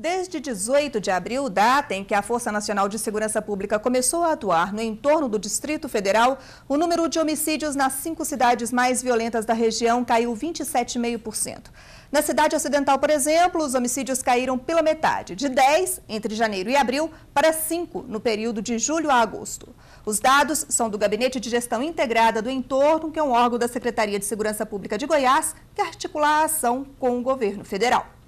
Desde 18 de abril, data em que a Força Nacional de Segurança Pública começou a atuar no entorno do Distrito Federal, o número de homicídios nas cinco cidades mais violentas da região caiu 27,5%. Na cidade ocidental, por exemplo, os homicídios caíram pela metade, de 10 entre janeiro e abril para 5 no período de julho a agosto. Os dados são do Gabinete de Gestão Integrada do Entorno, que é um órgão da Secretaria de Segurança Pública de Goiás, que articula a ação com o governo federal.